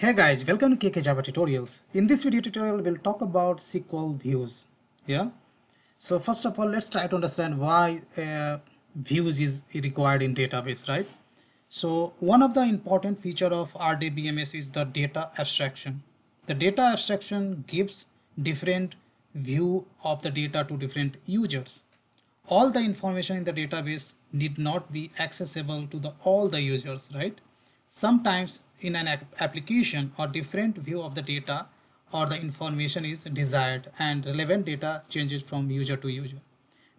Hey guys, welcome to KK Java Tutorials. In this video tutorial, we'll talk about SQL views. Yeah. So first of all, let's try to understand why uh, views is required in database, right? So one of the important feature of RDBMS is the data abstraction. The data abstraction gives different view of the data to different users. All the information in the database need not be accessible to the all the users, right? Sometimes in an application or different view of the data or the information is desired and relevant data changes from user to user.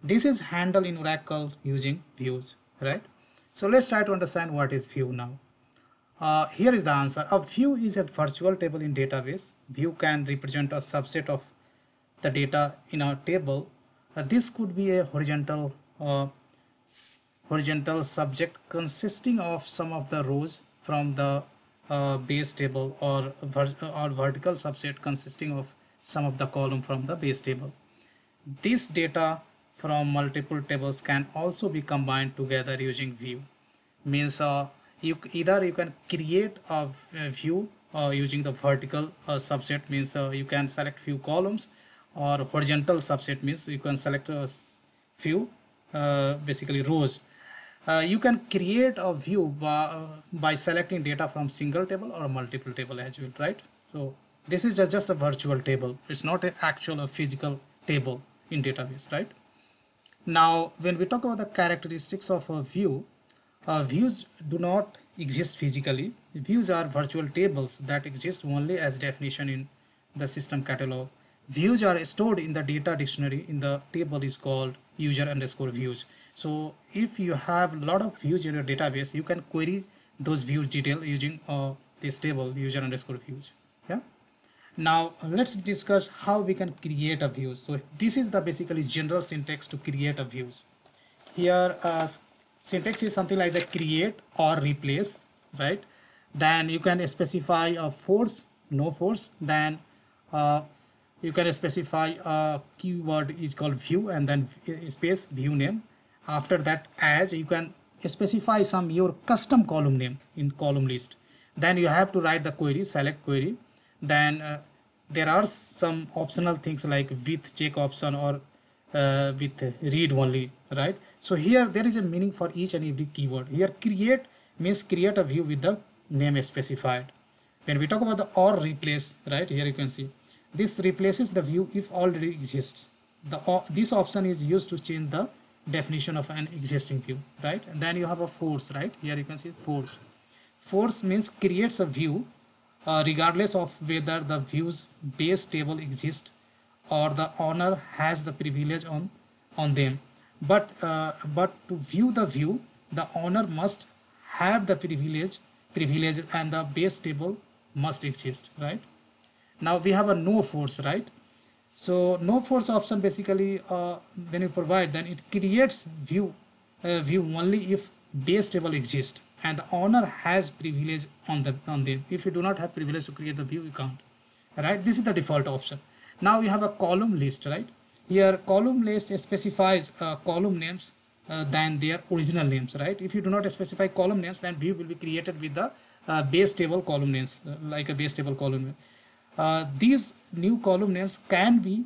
This is handled in Oracle using views, right? So let's try to understand what is view now. Uh, here is the answer. A view is a virtual table in database. View can represent a subset of the data in a table. Uh, this could be a horizontal uh, horizontal subset consisting of some of the rows from the uh, base table or, or vertical subset consisting of some of the column from the base table. This data from multiple tables can also be combined together using view. Means uh, you either you can create a, view uh, using the vertical uh, subset means uh, you can select few columns or horizontal subset means you can select a few uh, basically rows uh, you can create a view by, uh, by, selecting data from single table or multiple table as well, right? So this is just, just a virtual table. It's not an actual or physical table in database, right? Now, when we talk about the characteristics of a view, uh, views do not exist physically. Views are virtual tables that exist only as definition in the system catalog. Views are stored in the data dictionary in the table is called user underscore views. So if you have a lot of views in your database, you can query those views detail using uh, this table user underscore views. Yeah. Now let's discuss how we can create a view. So this is the basically general syntax to create a views. Here uh, syntax is something like the create or replace, right? Then you can specify a force, no force, then uh, you can specify a keyword is called view and then space view name. After that as you can specify some your custom column name in column list. Then you have to write the query select query. Then uh, there are some optional things like with check option or uh, with read only right? So here there is a meaning for each and every keyword. Here create means create a view with the name specified. When we talk about the or replace right here you can see this replaces the view if already exists. The, this option is used to change the definition of an existing view, right? And then you have a force, right? Here you can see force. Force means creates a view uh, regardless of whether the view's base table exists or the owner has the privilege on on them. But uh, but to view the view, the owner must have the privilege privilege and the base table must exist, right? Now we have a no force right? So no force option basically uh, when you provide then it creates view uh, view only if base table exists and the owner has privilege on the on them if you do not have privilege to create the view you can't right? This is the default option. Now you have a column list right? Here column list specifies uh, column names uh, than their original names right? If you do not specify column names then view will be created with the uh, base table column names like a base table column uh, these new column names can be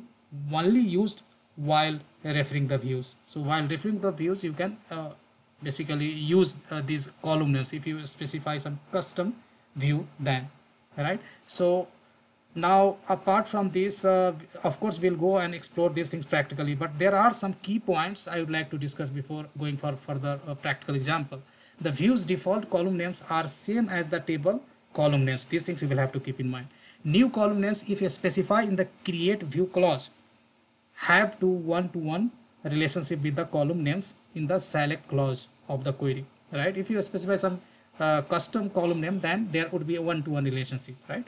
only used while referring the views. So while referring the views, you can uh, basically use uh, these column names if you specify some custom view then, right? So now apart from this, uh, of course, we'll go and explore these things practically, but there are some key points I would like to discuss before going for further uh, practical example. The views default column names are same as the table column names. These things you will have to keep in mind new column names if you specify in the create view clause have to one-to-one -one relationship with the column names in the select clause of the query right? If you specify some uh, custom column name then there would be a one-to-one -one relationship right?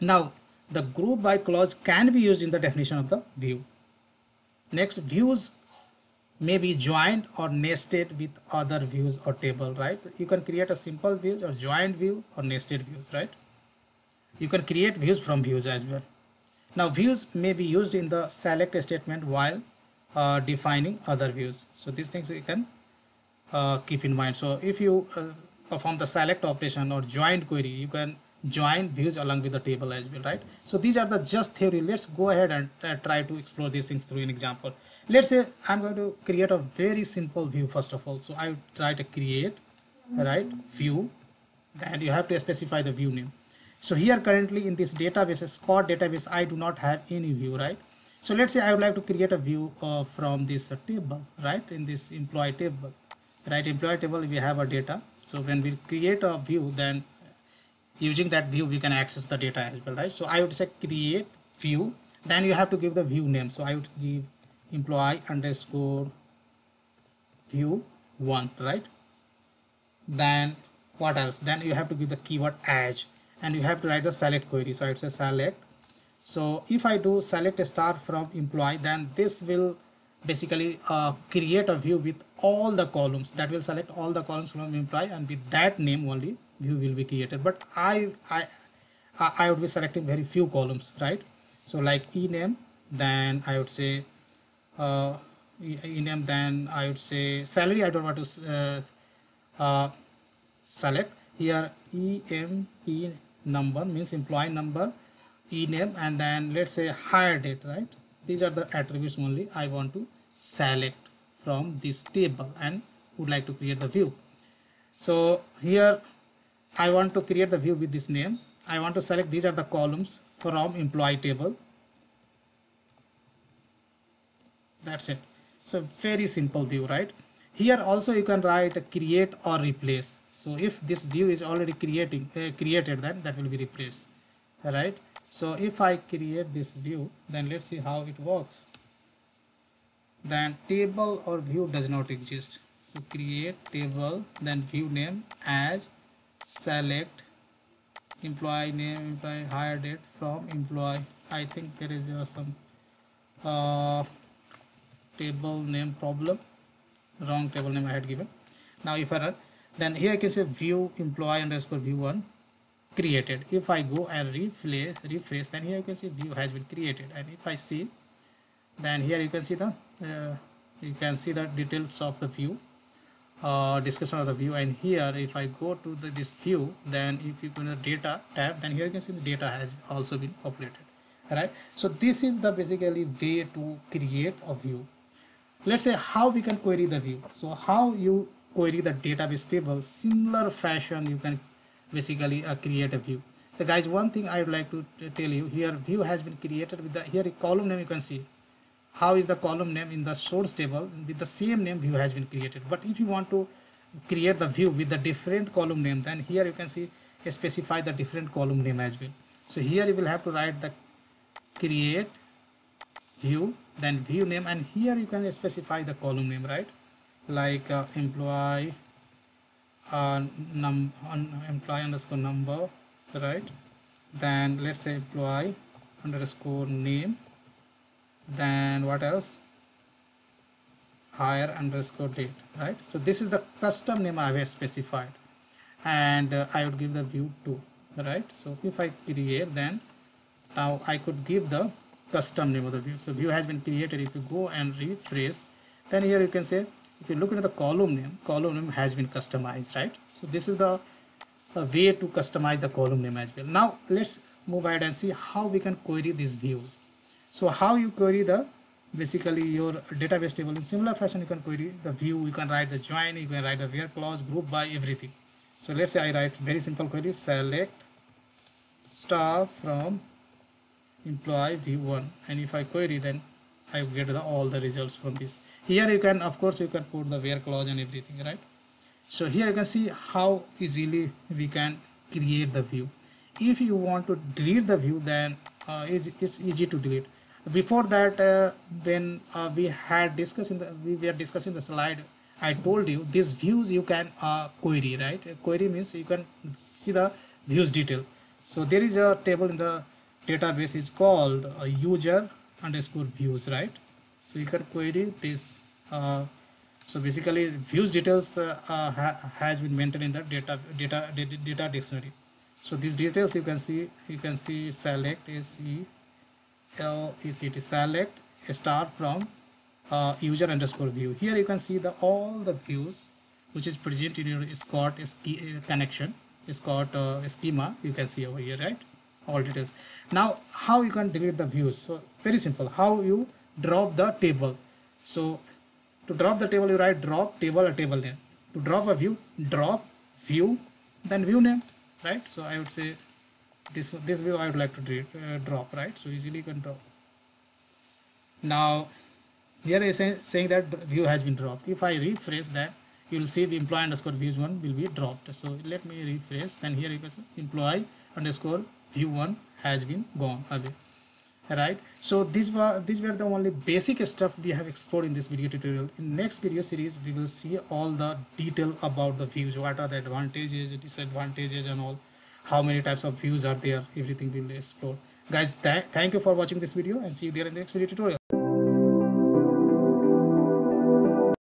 Now the group by clause can be used in the definition of the view. Next views may be joined or nested with other views or table right? You can create a simple views or joined view or nested views right you can create views from views as well. Now views may be used in the select statement while uh, defining other views. So these things you can uh, keep in mind. So if you uh, perform the select operation or joined query, you can join views along with the table as well right so these are the just theory let's go ahead and uh, try to explore these things through an example let's say i'm going to create a very simple view first of all so i try to create right view and you have to specify the view name so here currently in this database Scott database I do not have any view right? So let's say I would like to create a view uh, from this table right? In this employee table right? Employee table we have a data. So when we create a view then using that view we can access the data as well right? So I would say create view. Then you have to give the view name. So I would give employee underscore view one right? Then what else? Then you have to give the keyword as and you have to write the select query. So it's a select. So if I do select a star from employee then this will basically uh, create a view with all the columns. That will select all the columns from employee and with that name only view will be created. But I I I would be selecting very few columns right? So like ename then I would say uh, ename then I would say salary. I don't want to uh, uh, select. Here EMP number means employee number e name and then let's say hire date right? These are the attributes only I want to select from this table and would like to create the view. So here I want to create the view with this name. I want to select these are the columns from employee table. That's it. So very simple view right? Here also you can write create or replace so if this view is already creating uh, created then that will be replaced right? So if I create this view then let's see how it works. Then table or view does not exist. So create table then view name as select employee name employee hire date from employee. I think there is uh, some uh, table name problem. Wrong table name I had given. Now if I run then here I can say view employee underscore view one created. If I go and refresh refresh then here you can see view has been created. And if I see then here you can see the uh, you can see the details of the view uh, discussion of the view. And here if I go to the, this view then if you go to the data tab then here you can see the data has also been populated right? So this is the basically way to create a view. Let's say how we can query the view. So how you query the database table similar fashion you can basically uh, create a view. So guys one thing i would like to tell you here view has been created with the here column name you can see. How is the column name in the source table with the same name view has been created. But if you want to create the view with the different column name then here you can see specify the different column name as well so here you will have to write the create view then view name and here you can specify the column name right like uh, employee uh, num employee underscore number right? Then let's say employee underscore name. Then what else? Hire underscore date right? So this is the custom name I have specified. And uh, I would give the view to right? So if I create then now I could give the custom name of the view. So view has been created. If you go and refresh then here you can say if you look into the column name column name has been customized right? So this is the way to customize the column name as well. Now let's move ahead and see how we can query these views. So how you query the basically your database table in similar fashion you can query the view you can write the join you can write the where clause group by everything. So let's say i write very simple query select star from employee v1 and if I query then I get the, all the results from this. Here you can of course you can put the where clause and everything right? So here you can see how easily we can create the view. If you want to delete the view then uh, it's, it's easy to delete. Before that uh, when uh, we had discussed in the we were discussing the slide I told you these views you can uh, query right? Query means you can see the views detail. So there is a table in the database is called uh, user underscore views right? So you can query this uh, so basically views details uh, uh, ha has been maintained in the data data data, dictionary. So these details you can see you can see select is e l e c t select star from uh, user underscore view. Here you can see the all the views which is present in your Scott uh, connection it's uh, schema you can see over here right all details. Now how you can delete the views? So very simple. How you drop the table. So to drop the table you write drop table a table name. To drop a view drop view then view name right? So i would say this this view i would like to uh, drop right? So easily you can drop. Now here is say, saying that view has been dropped. If i refresh that you will see the employee underscore views one will be dropped. So let me refresh then here you can see employee underscore view one has been gone away right? So these were these were the only basic stuff we have explored in this video tutorial. In next video series we will see all the detail about the views what are the advantages disadvantages and all. How many types of views are there everything we will explore. Guys th thank you for watching this video and see you there in the next video tutorial